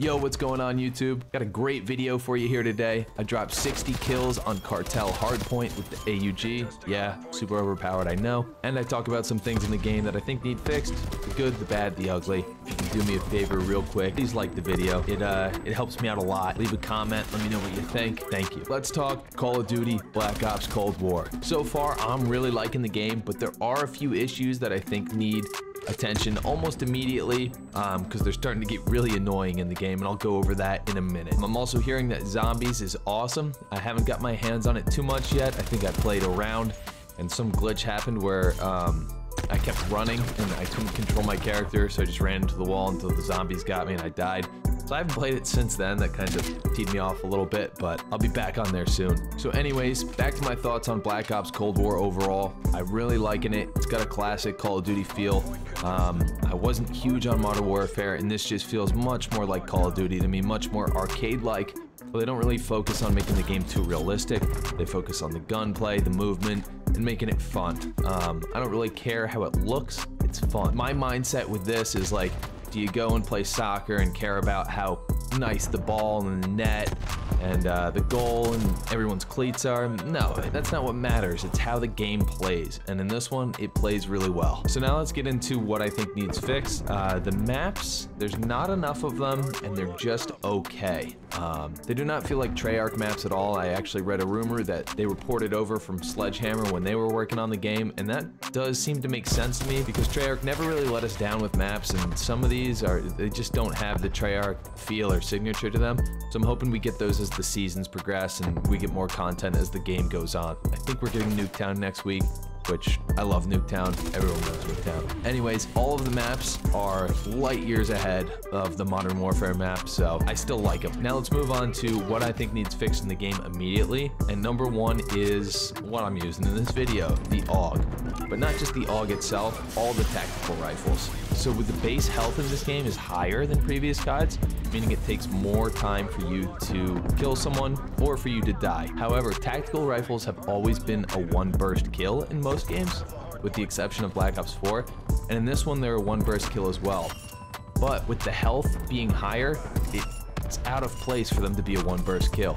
Yo, what's going on YouTube? Got a great video for you here today. I dropped 60 kills on Cartel Hardpoint with the AUG. Yeah, super overpowered, I know. And I talk about some things in the game that I think need fixed. The good, the bad, the ugly. If you can do me a favor real quick, please like the video. It uh, it helps me out a lot. Leave a comment, let me know what you think. Thank you. Let's talk Call of Duty Black Ops Cold War. So far, I'm really liking the game, but there are a few issues that I think need attention almost immediately because um, they're starting to get really annoying in the game and I'll go over that in a minute. I'm also hearing that zombies is awesome. I haven't got my hands on it too much yet. I think I played around and some glitch happened where um, kept running and I couldn't control my character so I just ran into the wall until the zombies got me and I died. So I haven't played it since then. That kind of teed me off a little bit, but I'll be back on there soon. So anyways, back to my thoughts on Black Ops Cold War overall. I'm really liking it. It's got a classic Call of Duty feel. Um, I wasn't huge on Modern Warfare, and this just feels much more like Call of Duty to me, much more arcade-like. But they don't really focus on making the game too realistic. They focus on the gunplay, the movement, and making it fun. Um, I don't really care how it looks. It's fun. My mindset with this is like, do you go and play soccer and care about how nice the ball and the net and uh, the goal and everyone's cleats are. No, that's not what matters. It's how the game plays. And in this one, it plays really well. So now let's get into what I think needs fixed. Uh, the maps, there's not enough of them and they're just okay. Um, they do not feel like Treyarch maps at all. I actually read a rumor that they were ported over from Sledgehammer when they were working on the game, and that does seem to make sense to me because Treyarch never really let us down with maps, and some of these are they just don't have the Treyarch feel or signature to them. So I'm hoping we get those as the seasons progress and we get more content as the game goes on. I think we're getting Nuketown next week which I love Nuketown. Everyone loves Nuketown. Anyways, all of the maps are light years ahead of the Modern Warfare map, so I still like them. Now let's move on to what I think needs fixed in the game immediately. And number one is what I'm using in this video, the AUG. But not just the AUG itself, all the tactical rifles. So with the base health in this game is higher than previous guides, meaning it takes more time for you to kill someone or for you to die. However, tactical rifles have always been a one burst kill in most games, with the exception of Black Ops 4, and in this one they're a one burst kill as well. But with the health being higher, it's out of place for them to be a one burst kill.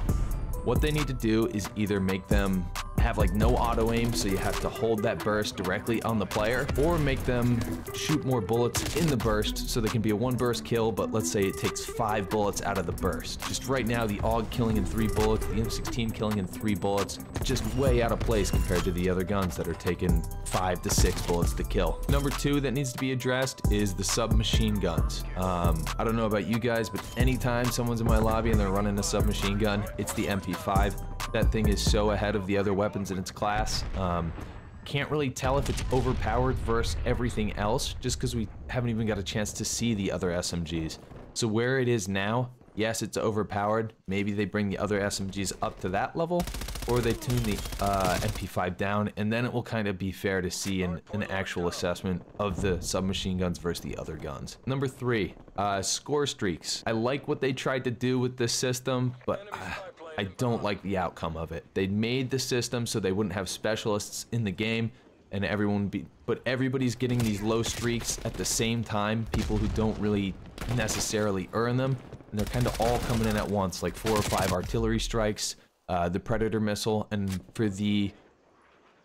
What they need to do is either make them have like no auto aim, so you have to hold that burst directly on the player, or make them shoot more bullets in the burst so they can be a one burst kill, but let's say it takes five bullets out of the burst. Just right now, the AUG killing in three bullets, the M16 killing in three bullets, just way out of place compared to the other guns that are taking five to six bullets to kill. Number two that needs to be addressed is the submachine guns. Um, I don't know about you guys, but anytime someone's in my lobby and they're running a submachine gun, it's the MP5. That thing is so ahead of the other weapons in its class. Um, can't really tell if it's overpowered versus everything else, just because we haven't even got a chance to see the other SMGs. So where it is now, yes, it's overpowered. Maybe they bring the other SMGs up to that level, or they tune the uh, MP5 down, and then it will kind of be fair to see an, an actual assessment of the submachine guns versus the other guns. Number three, uh, score streaks. I like what they tried to do with this system, but... Uh, I don't like the outcome of it. They made the system so they wouldn't have specialists in the game and everyone be but everybody's getting these low streaks at the same time, people who don't really necessarily earn them, and they're kind of all coming in at once, like four or five artillery strikes, uh, the Predator missile, and for the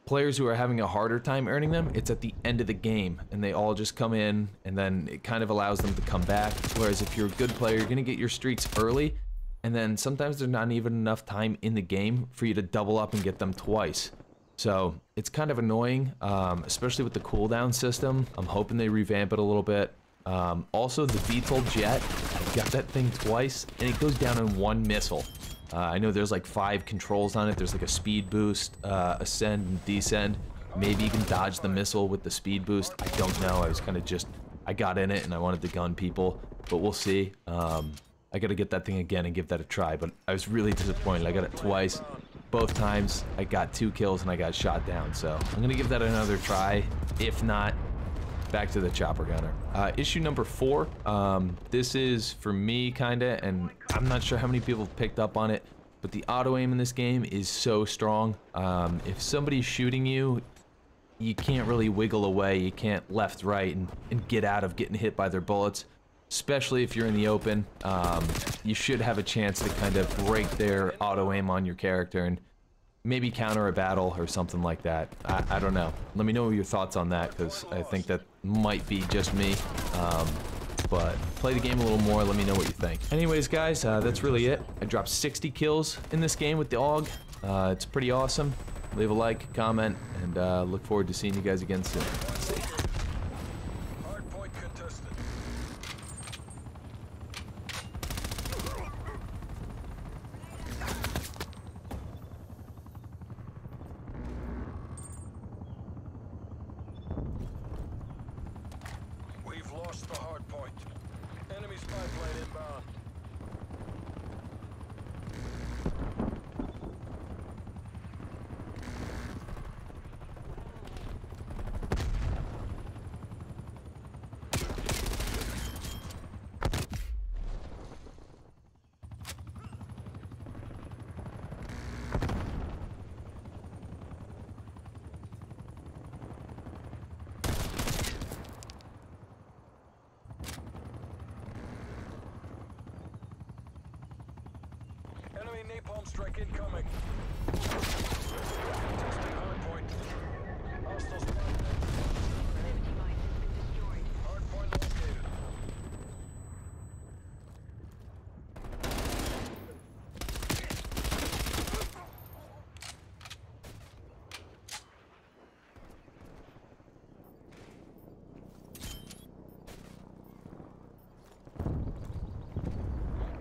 players who are having a harder time earning them, it's at the end of the game, and they all just come in, and then it kind of allows them to come back, whereas if you're a good player, you're going to get your streaks early, and then sometimes there's not even enough time in the game for you to double up and get them twice. So it's kind of annoying, um, especially with the cooldown system. I'm hoping they revamp it a little bit. Um, also, the VTOL jet, I got that thing twice, and it goes down in one missile. Uh, I know there's like five controls on it. There's like a speed boost, uh, ascend and descend. Maybe you can dodge the missile with the speed boost. I don't know. I was kind of just, I got in it and I wanted to gun people, but we'll see. Um, I gotta get that thing again and give that a try, but I was really disappointed. I got it twice. Both times, I got two kills and I got shot down, so I'm gonna give that another try. If not, back to the chopper gunner. Uh, issue number four, um, this is for me, kinda, and I'm not sure how many people picked up on it, but the auto aim in this game is so strong. Um, if somebody's shooting you, you can't really wiggle away. You can't left, right, and, and get out of getting hit by their bullets. Especially if you're in the open. Um, you should have a chance to kind of break their auto aim on your character and maybe counter a battle or something like that. I, I don't know. Let me know your thoughts on that because I think that might be just me. Um, but play the game a little more. Let me know what you think. Anyways, guys, uh, that's really it. I dropped 60 kills in this game with the AUG. Uh, it's pretty awesome. Leave a like, comment, and uh, look forward to seeing you guys again soon. See ya. Hardpoint contested. We've lost the hardpoint. Spy plane inbound. Enemy strike incoming. Contesting hardpoint. Hostile spy plane. Hardpoint located.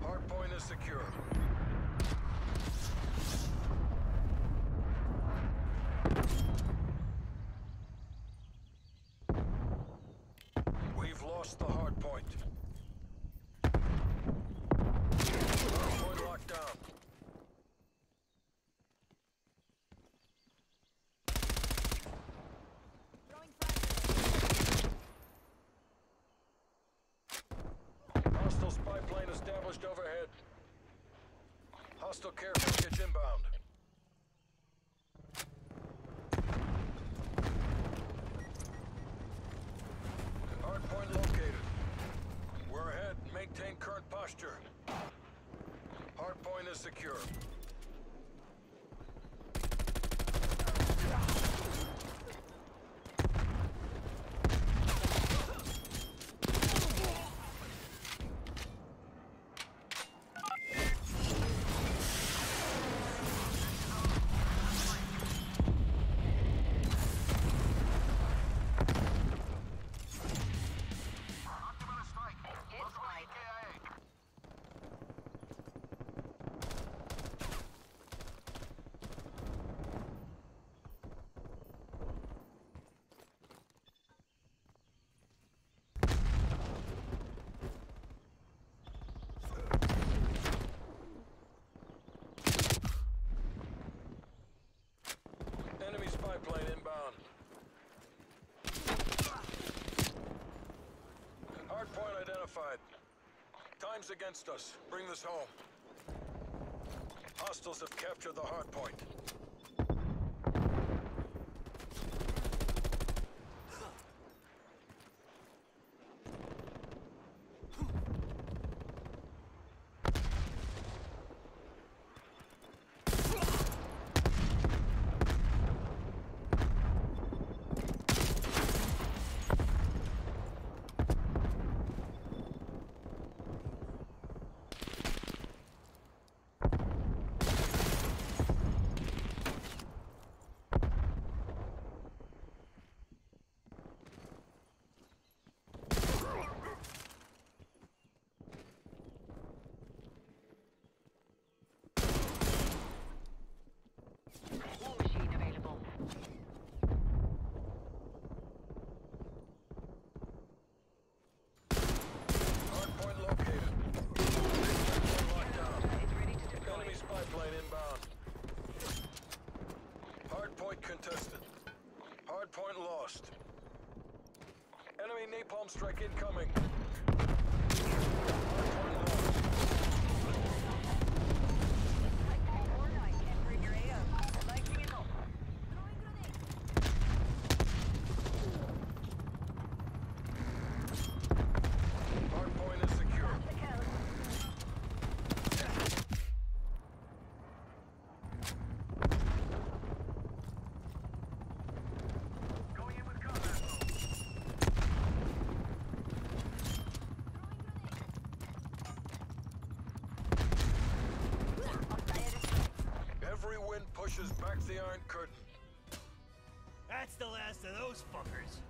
Hardpoint is secure. We've lost the hardpoint. Hardpoint locked down. Hostile spy plane established overhead. Hostile care package inbound. Hardpoint located. We're ahead. Maintain current posture. Hardpoint is secure. Enemy spy plane inbound. Hardpoint identified. Time's against us. Bring this home. Hostiles have captured the hardpoint. War machine available. Hardpoint located. Hardpoint locked down. It's ready to deploy. Enemy spy plane inbound. Hardpoint contested. Hardpoint lost. Enemy napalm strike incoming. Hardpoint lost. Hardpoint back the Iron Curtain. That's the last of those fuckers.